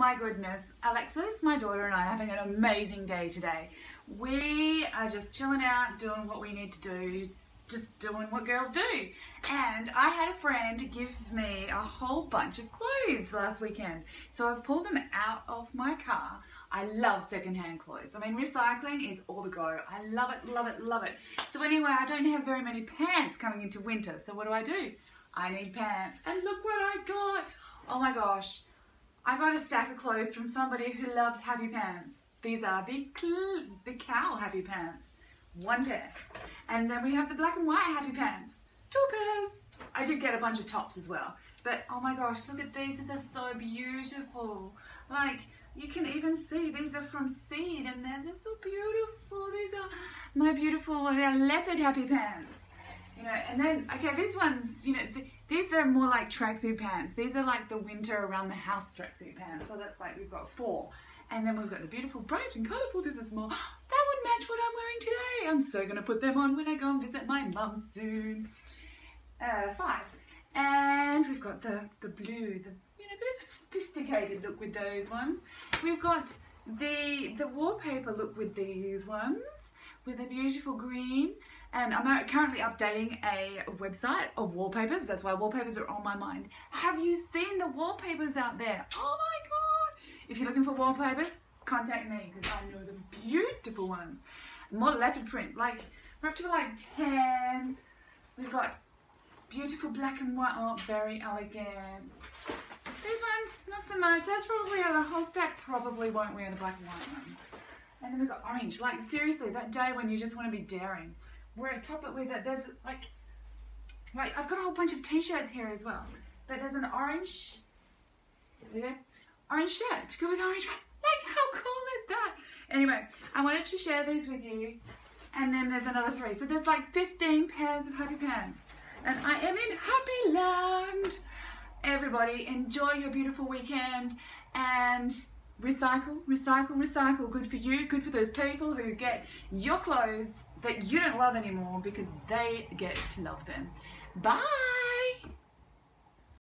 my goodness, Alexis, my daughter, and I are having an amazing day today. We are just chilling out, doing what we need to do, just doing what girls do. And I had a friend give me a whole bunch of clothes last weekend. So I've pulled them out of my car. I love secondhand clothes. I mean, recycling is all the go. I love it, love it, love it. So anyway, I don't have very many pants coming into winter. So what do I do? I need pants. And look what I got. Oh my gosh. I got a stack of clothes from somebody who loves happy pants. These are the, the cow happy pants. One pair. And then we have the black and white happy pants. Two pairs. I did get a bunch of tops as well. But oh my gosh, look at these. These are so beautiful. Like, you can even see these are from Seed and they're just so beautiful. These are my beautiful they're leopard happy pants. You know, and then, okay, these ones, you know, th these are more like tracksuit pants. These are like the winter around the house tracksuit pants. So that's like, we've got four. And then we've got the beautiful bright and colourful, this is more, that would match what I'm wearing today. I'm so gonna put them on when I go and visit my mum soon. Uh, five. And we've got the, the blue, the, you know, bit of a sophisticated look with those ones. We've got the, the wallpaper look with these ones, with a beautiful green and I'm currently updating a website of wallpapers. That's why wallpapers are on my mind. Have you seen the wallpapers out there? Oh my God. If you're looking for wallpapers, contact me because I know the beautiful ones. More leopard print, like we're up to like 10. We've got beautiful black and white, oh, very elegant. These ones, not so much. That's probably the whole stack probably won't wear the black and white ones. And then we've got orange. Like seriously, that day when you just want to be daring we're at top it with it. There's like, like I've got a whole bunch of t-shirts here as well. But there's an orange, we go, orange shirt to go with orange. Like how cool is that? Anyway, I wanted to share these with you. And then there's another three. So there's like 15 pairs of happy pants. And I am in happy land. Everybody, enjoy your beautiful weekend and recycle, recycle, recycle. Good for you, good for those people who get your clothes that you don't love anymore because they get to love them. Bye!